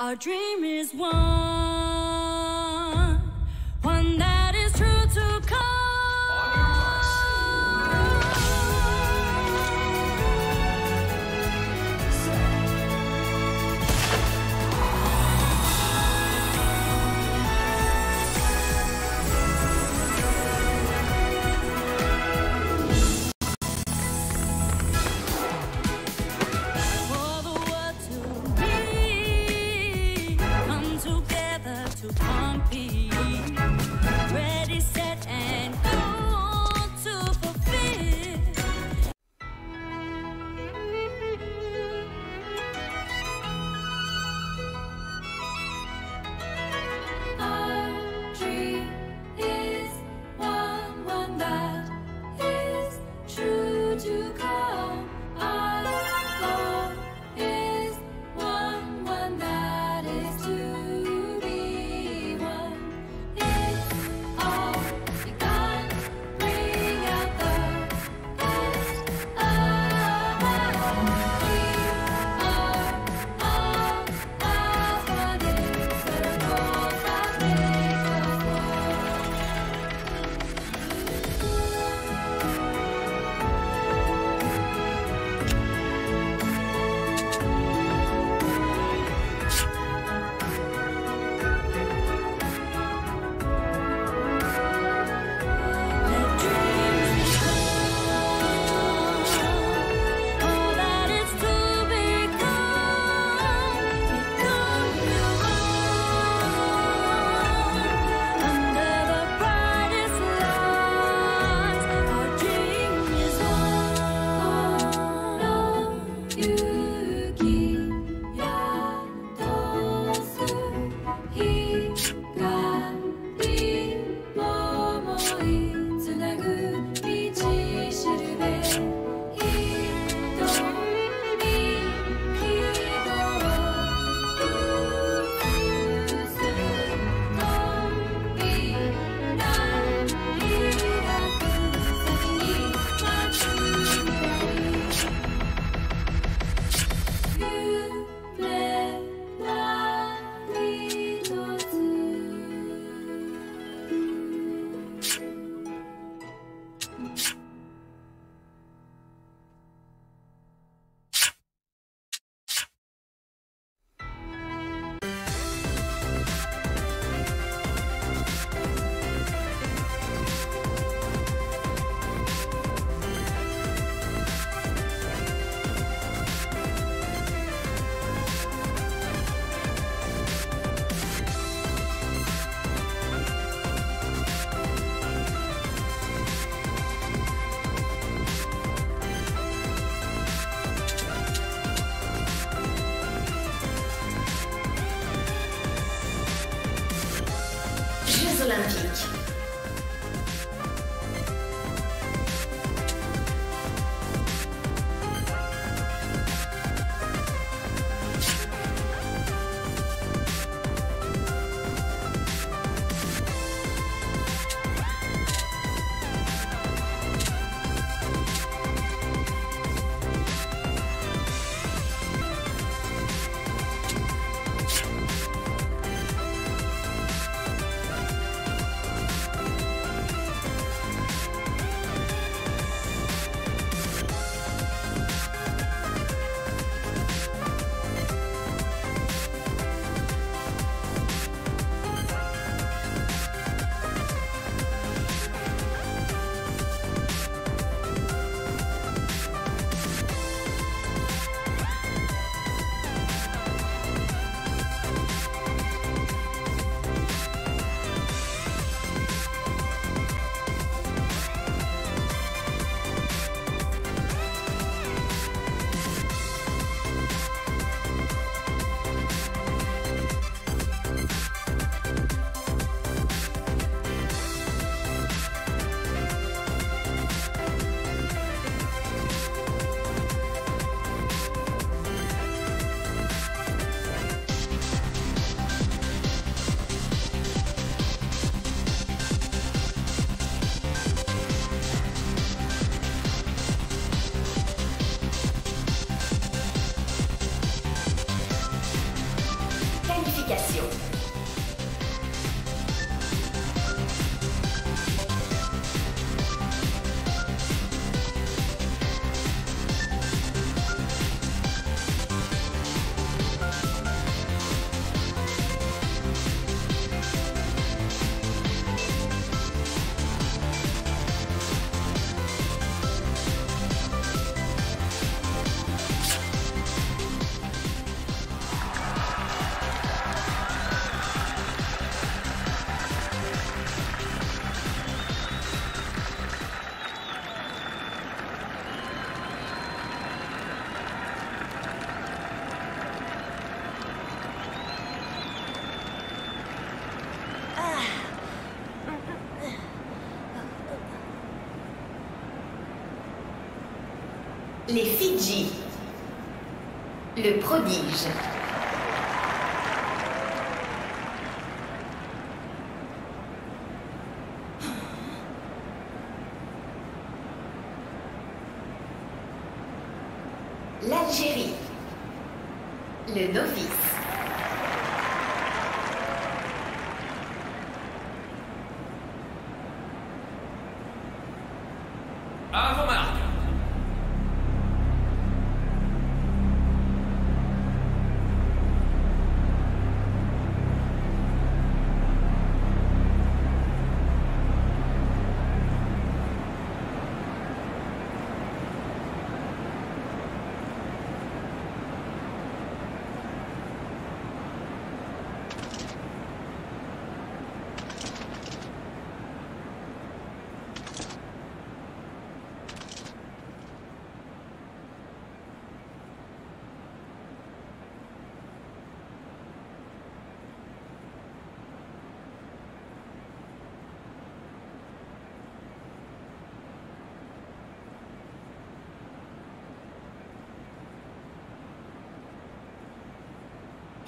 Our dream is one, Les Fidji. Le prodige. L'Algérie. Le novice.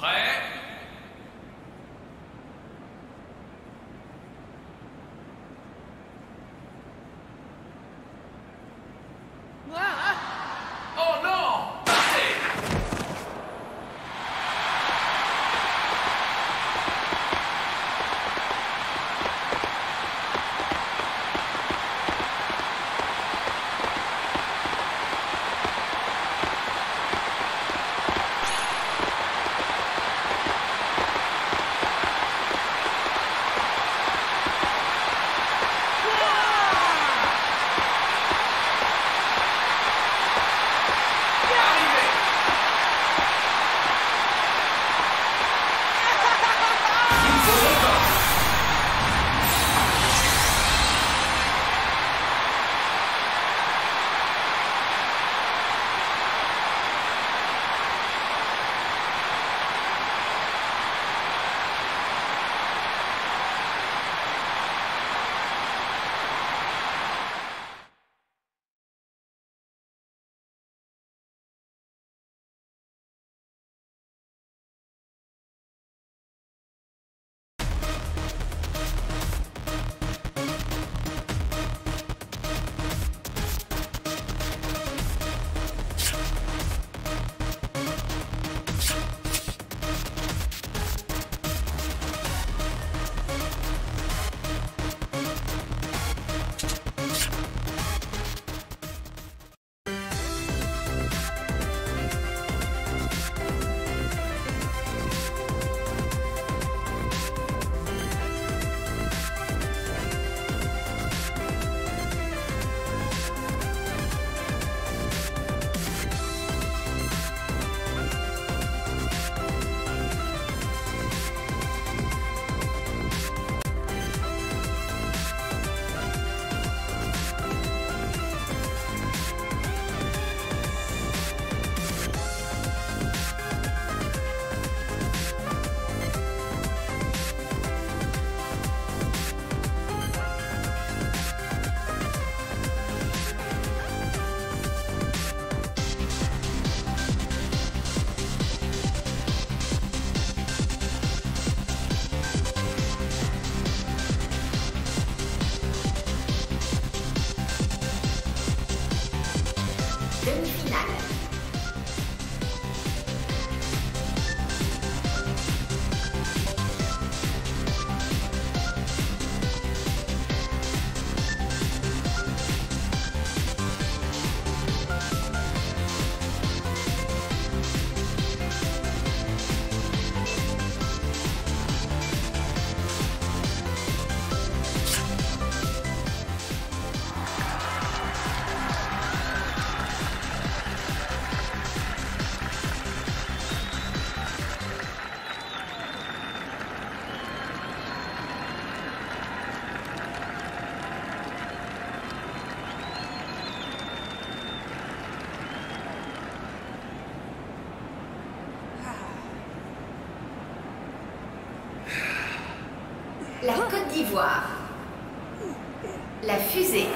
Play La Côte d'Ivoire. La fusée.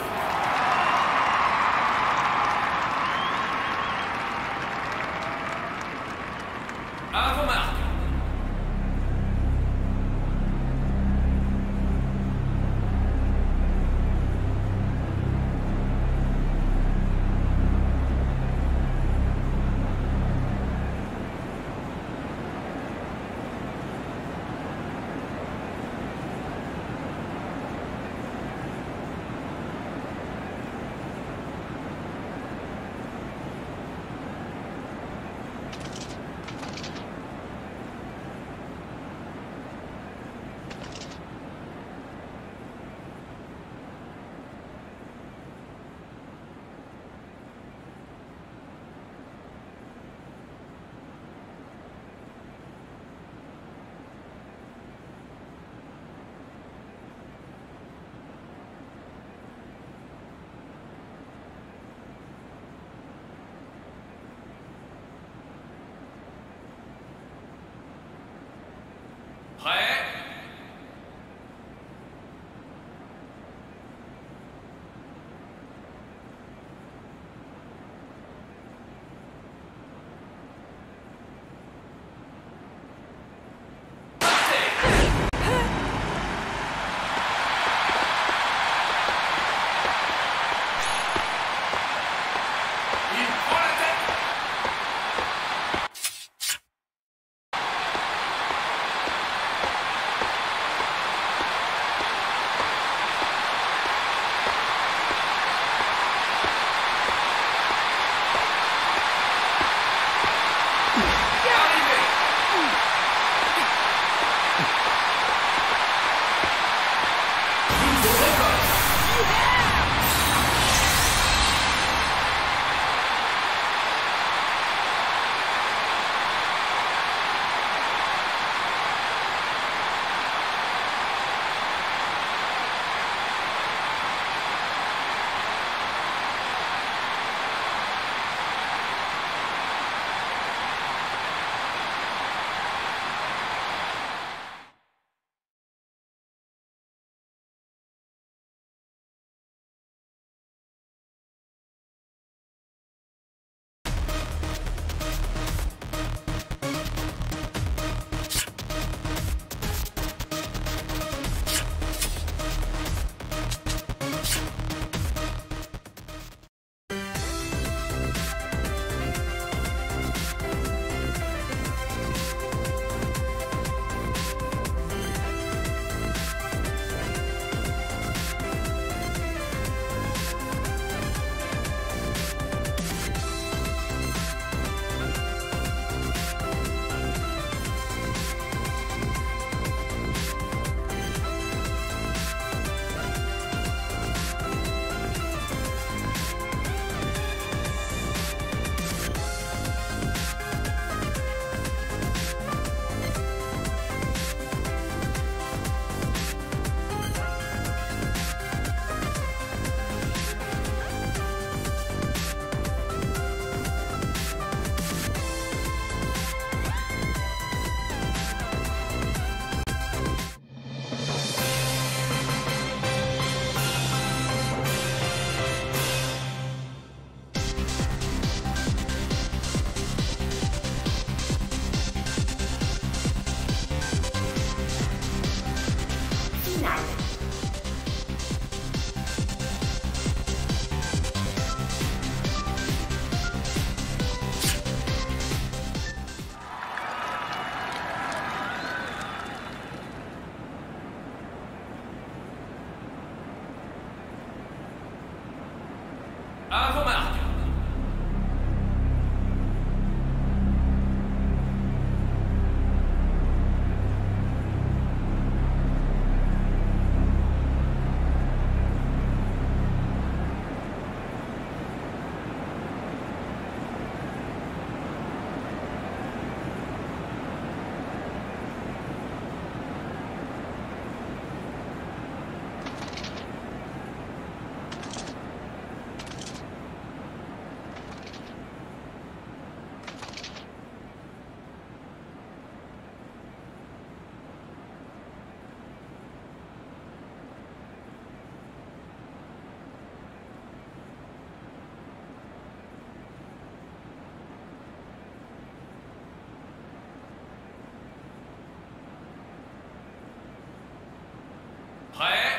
है